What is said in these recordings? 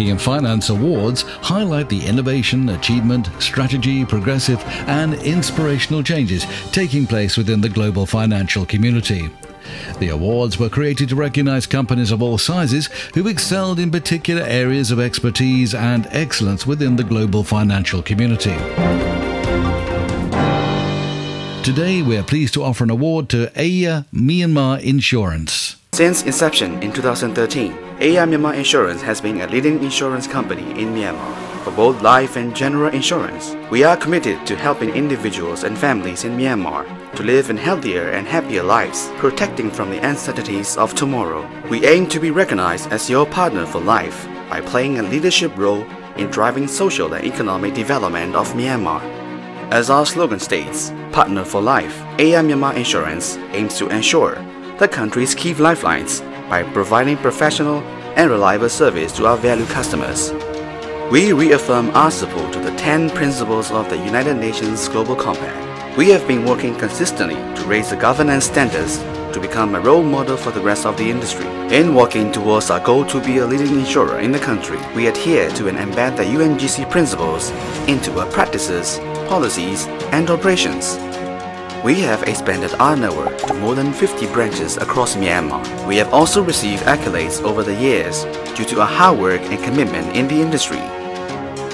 Banking and Finance Awards highlight the innovation, achievement, strategy, progressive, and inspirational changes taking place within the global financial community. The awards were created to recognize companies of all sizes who excelled in particular areas of expertise and excellence within the global financial community. Today, we are pleased to offer an award to Aya Myanmar Insurance. Since inception in 2013, Aya Myanmar Insurance has been a leading insurance company in Myanmar for both life and general insurance. We are committed to helping individuals and families in Myanmar to live in healthier and happier lives, protecting from the uncertainties of tomorrow. We aim to be recognized as your partner for life by playing a leadership role in driving social and economic development of Myanmar. As our slogan states, Partner for Life, Aya Myanmar Insurance aims to ensure the country's key lifelines by providing professional and reliable service to our valued customers. We reaffirm our support to the 10 principles of the United Nations Global Compact. We have been working consistently to raise the governance standards to become a role model for the rest of the industry. In working towards our goal to be a leading insurer in the country, we adhere to and embed the UNGC principles into our practices, policies, and operations. We have expanded our network to more than 50 branches across Myanmar. We have also received accolades over the years due to our hard work and commitment in the industry.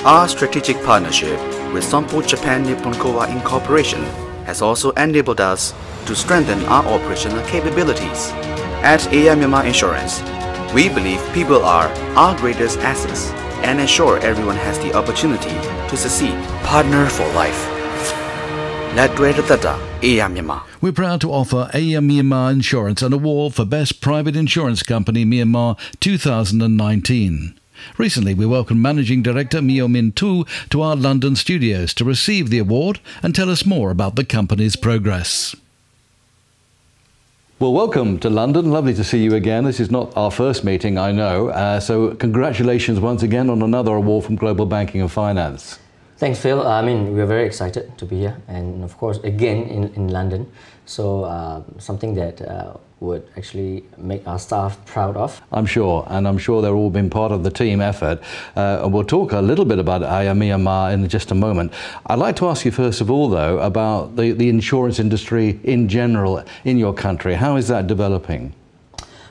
Our strategic partnership with Sompo Japan Nipponkoa Incorporation has also enabled us to strengthen our operational capabilities. At Aya Myanmar Insurance, we believe people are our greatest assets and ensure everyone has the opportunity to succeed. Partner for life. We're proud to offer Aya Myanmar Insurance an award for Best Private Insurance Company Myanmar 2019. Recently, we welcomed Managing Director Myo Min Thu to our London studios to receive the award and tell us more about the company's progress. Well, welcome to London. Lovely to see you again. This is not our first meeting, I know. Uh, so, congratulations once again on another award from Global Banking and Finance. Thanks, Phil. I mean, we're very excited to be here, and of course, again in, in London. So, uh, something that uh, would actually make our staff proud of. I'm sure, and I'm sure they've all been part of the team effort. Uh, we'll talk a little bit about Aya Myanmar in just a moment. I'd like to ask you, first of all, though, about the, the insurance industry in general in your country. How is that developing?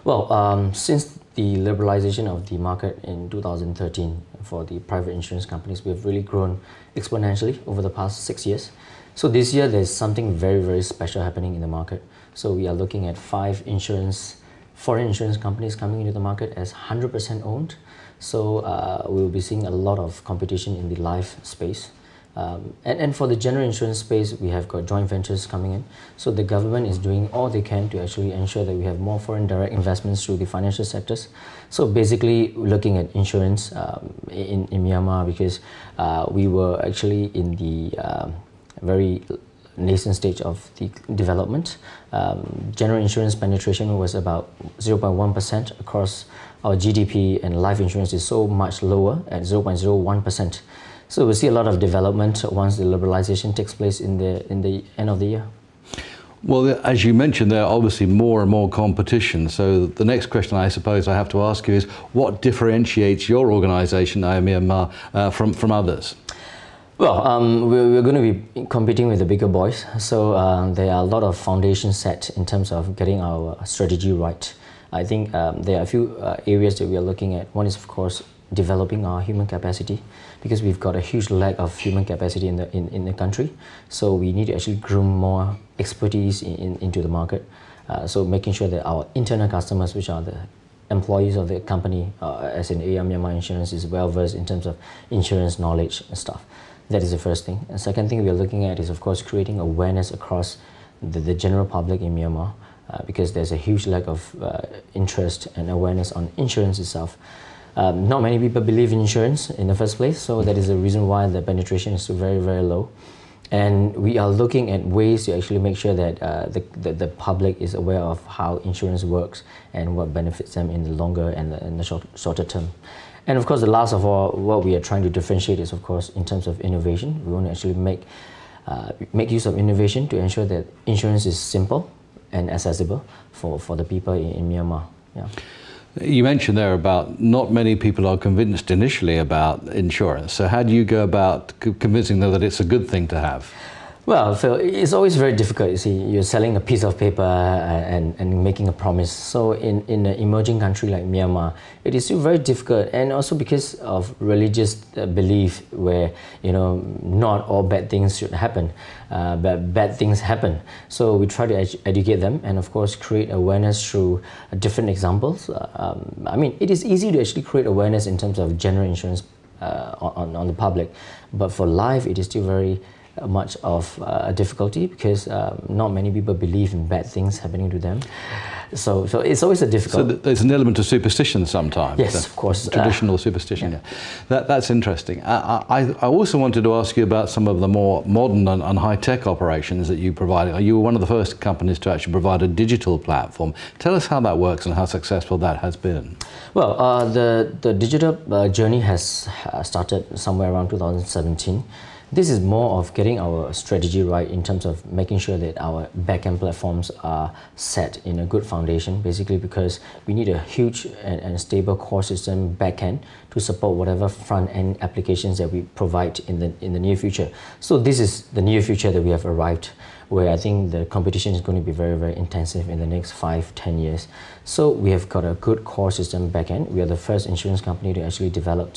Well, um, since the liberalization of the market in 2013 for the private insurance companies, we've really grown exponentially over the past six years. So this year, there's something very, very special happening in the market. So we are looking at five insurance, foreign insurance companies coming into the market as 100% owned. So uh, we will be seeing a lot of competition in the life space. Um, and, and for the general insurance space, we have got joint ventures coming in. So the government is doing all they can to actually ensure that we have more foreign direct investments through the financial sectors. So basically, looking at insurance um, in, in Myanmar because uh, we were actually in the um, very nascent stage of the development. Um, general insurance penetration was about 0.1% across our GDP and life insurance is so much lower at 0.01%. So we'll see a lot of development once the liberalization takes place in the, in the end of the year. Well, as you mentioned, there are obviously more and more competition. So the next question I suppose I have to ask you is, what differentiates your organisation, Aya Myanmar, uh, from, from others? Well, um, we're, we're, going to be competing with the bigger boys. So uh, there are a lot of foundations set in terms of getting our strategy right. I think um, there are a few uh, areas that we are looking at. One is, of course, developing our human capacity because we've got a huge lack of human capacity in the, in, in the country. So we need to actually groom more expertise in, in into the market. Uh, so making sure that our internal customers, which are the employees of the company, uh, as in Aya Myanmar Insurance, is well versed in terms of insurance knowledge and stuff. That is the first thing. And second thing we are looking at is, of course, creating awareness across the, the general public in Myanmar uh, because there's a huge lack of uh, interest and awareness on insurance itself. Um, not many people believe in insurance in the first place, so that is the reason why the penetration is very, very low. And we are looking at ways to actually make sure that uh, the, the, the, public is aware of how insurance works and what benefits them in the longer and the, the short, shorter term. And of course, the last of all, what we are trying to differentiate is, of course, in terms of innovation. We want to actually make, uh, make use of innovation to ensure that insurance is simple and accessible for, for the people in, in Myanmar. Yeah. You mentioned there about not many people are convinced initially about insurance. So, how do you go about convincing them that it's a good thing to have? Well, Phil, it's always very difficult. You see, you're selling a piece of paper and, and making a promise. So, in, in an emerging country like Myanmar, it is still very difficult, and also because of religious uh, belief, where you know not all bad things should happen, uh, but bad things happen. So we try to ed educate them, and of course, create awareness through uh, different examples. Uh, um, I mean, it is easy to actually create awareness in terms of general insurance uh, on on the public, but for life, it is still very much of uh, a difficulty because um, not many people believe in bad things happening to them. So, so it's always a difficult. So there's an element of superstition sometimes. Yes, of course. Traditional uh, superstition. Yeah. That, that's interesting. I, I, I, also wanted to ask you about some of the more modern and, and high tech operations that you provide. You were one of the first companies to actually provide a digital platform. Tell us how that works and how successful that has been. Well, uh, the the digital uh, journey has uh, started somewhere around 2017. This is more of getting our strategy right in terms of making sure that our backend platforms are set in a good foundation, basically because we need a huge and, and stable core system backend to support whatever front-end applications that we provide in the, in the near future. So this is the near future that we have arrived where I think the competition is going to be very, very intensive in the next five, ten years. So we have got a good core system backend. We are the first insurance company to actually develop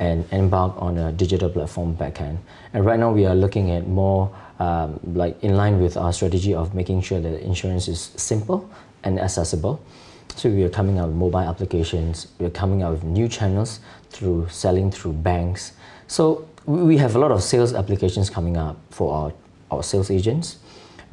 and embark on a digital platform backend. And right now we are looking at more um, like in line with our strategy of making sure that insurance is simple and accessible. So we are coming out with mobile applications, we are coming out with new channels through selling through banks. So we have a lot of sales applications coming up for our, our sales agents.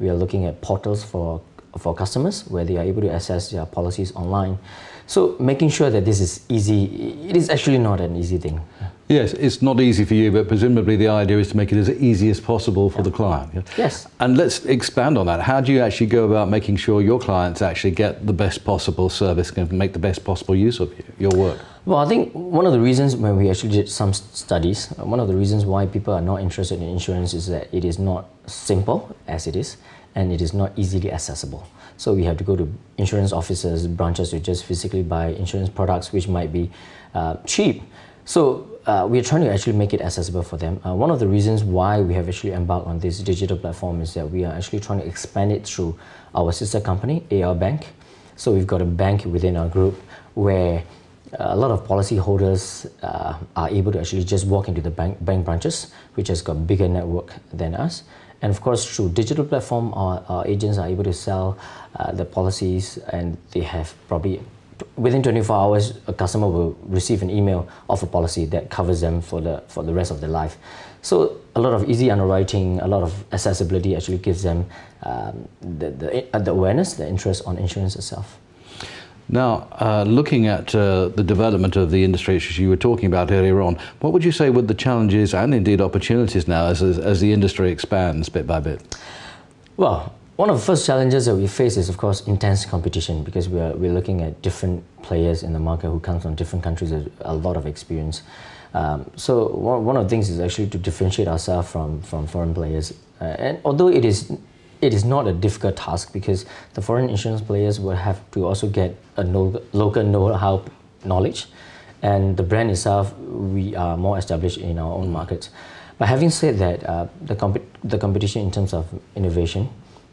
We are looking at portals for, for customers where they are able to access their policies online. So making sure that this is easy, it is actually not an easy thing. Yes, it's not easy for you, but presumably the idea is to make it as easy as possible for yeah. the client. Yes. And let's expand on that. How do you actually go about making sure your clients actually get the best possible service and make the best possible use of you, your work? Well, I think one of the reasons when we actually did some studies, one of the reasons why people are not interested in insurance is that it is not simple as it is, and it is not easily accessible. So we have to go to insurance offices, branches to just physically buy insurance products, which might be uh, cheap. So uh, we're trying to actually make it accessible for them. Uh, one of the reasons why we have actually embarked on this digital platform is that we are actually trying to expand it through our sister company, AYA Bank. So we've got a bank within our group where a lot of policyholders uh, are able to actually just walk into the bank, bank branches, which has got bigger network than us. And of course, through digital platform, our, our agents are able to sell uh, the policies and they have probably within 24 hours, a customer will receive an email of a policy that covers them for the, for the rest of their life. So a lot of easy underwriting, a lot of accessibility actually gives them um, the, the, the awareness, the interest on insurance itself. Now, uh, looking at uh, the development of the industry, as you were talking about earlier on, what would you say were the challenges and indeed opportunities now as, as, as the industry expands bit by bit? Well, one of the first challenges that we face is, of course, intense competition because we are, we're looking at different players in the market who come from different countries with a lot of experience. Um, so one, one of the things is actually to differentiate ourselves from, from foreign players. Uh, and although it is it is not a difficult task because the foreign insurance players will have to also get a no, local know-how knowledge and the brand itself we are more established in our own markets but having said that uh, the, comp- the competition in terms of innovation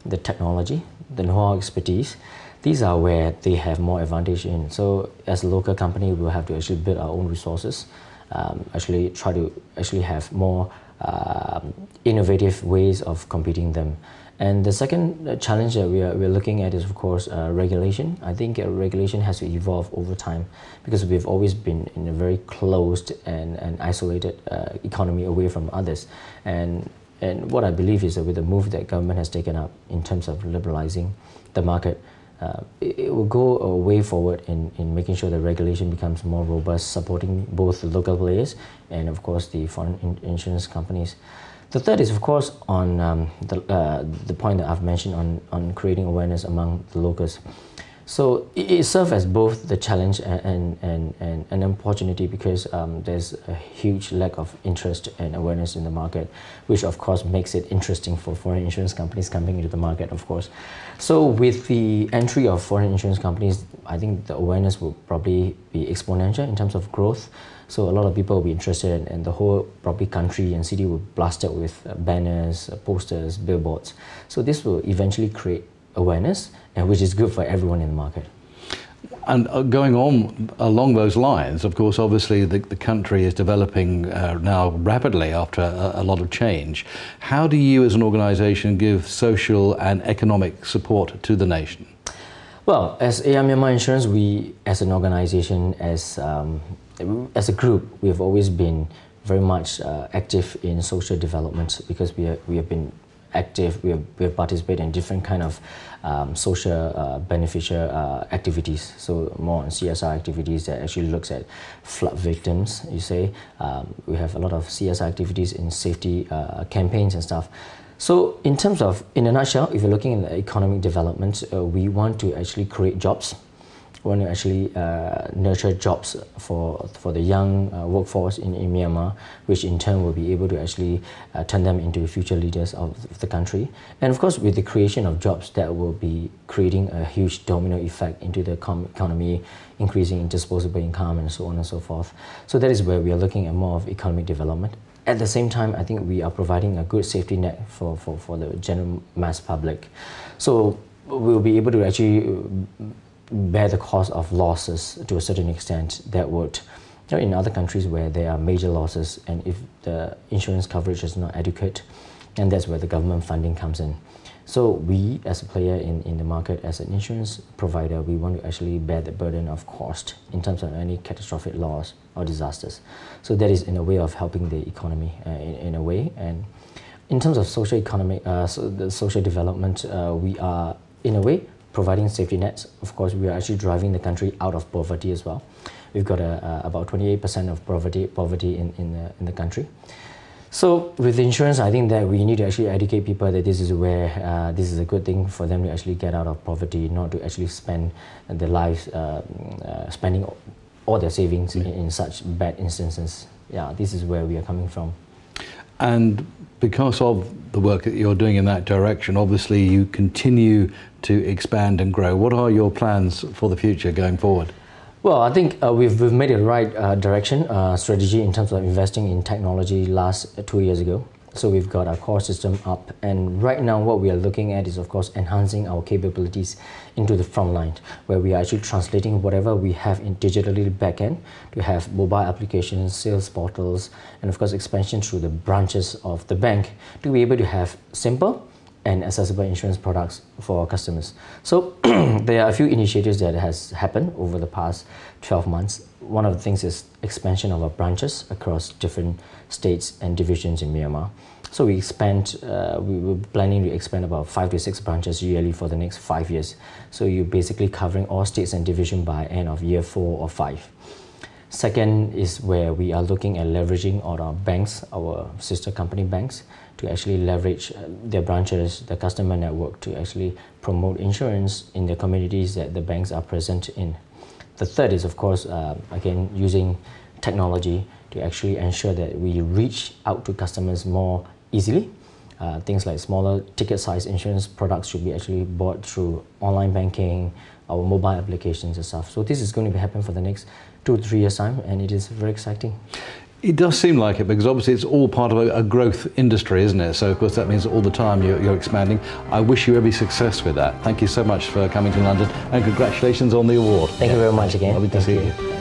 the technology the know-how expertise these are where they have more advantage in so as a local company we'll have to actually build our own resources um, actually try to actually have more um, innovative ways of competing them and the second uh, challenge that we are we're looking at is, of course, uh, regulation. I think uh, regulation has to evolve over time because we've always been in a very closed and, and isolated uh, economy away from others. And, and what I believe is that with the move that government has taken up in terms of liberalizing the market, uh, it, will go a way forward in, in making sure that regulation becomes more robust, supporting both the local players and, of course, the foreign in insurance companies. The third is, of course, on um, the, uh, the point that I've mentioned on, on creating awareness among the locals. So it, it serves as both the challenge and, and, and, an opportunity because um, there's a huge lack of interest and awareness in the market, which of course makes it interesting for foreign insurance companies coming into the market, of course. So with the entry of foreign insurance companies, I think the awareness will probably be exponential in terms of growth. So a lot of people will be interested and the whole probably country and city will blast it with banners, posters, billboards. So this will eventually create awareness, which is good for everyone in the market. And uh, going on along those lines, of course, obviously the, the country is developing uh, now rapidly after a, a, lot of change. How do you as an organisation give social and economic support to the nation? Well, as AYA Myanmar Insurance, we as an organisation, as, um, as a group, we have always been very much uh, active in social development because we, are, we have been active. We have, we have participated in different kind of um, social uh, beneficial uh, activities. So more on CSR activities that actually looks at flood victims. You say um, we have a lot of CSR activities in safety uh, campaigns and stuff. So in terms of, in a nutshell, if you're looking at the economic development, uh, we want to actually create jobs want to actually uh, nurture jobs for, for the young uh, workforce in, in Myanmar, which in turn will be able to actually uh, turn them into future leaders of the country. And of course, with the creation of jobs, that will be creating a huge domino effect into the economy, increasing disposable income and so on and so forth. So that is where we are looking at more of economic development. At the same time, I think we are providing a good safety net for, for, for the general mass public. So we'll be able to actually bear the cost of losses to a certain extent that would you know, in other countries where there are major losses and if the insurance coverage is not adequate and that's where the government funding comes in. So we as a player in, in the market as an insurance provider we want to actually bear the burden of cost in terms of any catastrophic loss or disasters. So that is in a way of helping the economy uh, in, in a way. And in terms of social economic uh, so the social development uh, we are in a way providing safety nets. Of course, we are actually driving the country out of poverty as well. We've got a, a, about 28% of poverty, poverty in, in, the, in the country. So with insurance, I think that we need to actually educate people that this is where uh, this is a good thing for them to actually get out of poverty, not to actually spend their lives uh, uh, spending all their savings in, in such bad instances. Yeah, this is where we are coming from. And because of the work that you're doing in that direction, obviously you continue to expand and grow. What are your plans for the future going forward? Well, I think uh, we've, we've made the right uh, direction, uh, strategy in terms of investing in technology last two years ago. So we've got our core system up and right now what we are looking at is of course enhancing our capabilities into the front line where we are actually translating whatever we have in digitally backend to have mobile applications, sales portals and of course expansion through the branches of the bank to be able to have simple and accessible insurance products for our customers. So there are a few initiatives that has happened over the past 12 months. One of the things is expansion of our branches across different states and divisions in Myanmar. So we expand, uh, we were planning to expand about five to six branches yearly for the next five years. So you're basically covering all states and division by end of year four or five. Second is where we are looking at leveraging our banks, our sister company banks, to actually leverage uh, their branches, the customer network to actually promote insurance in the communities that the banks are present in. The third is, of course, uh, again, using technology to actually ensure that we reach out to customers more easily. Uh, things like smaller ticket size insurance products should be actually bought through online banking, our mobile applications and stuff. So this is going to be happening for the next two to three years time and it is very exciting. It does seem like it because obviously it's all part of a, growth industry, isn't it? So of course that means all the time you're, you're, expanding. I wish you every success with that. Thank you so much for coming to London and congratulations on the award. Thank yeah. you very much again. Lovely to Thank see you. you.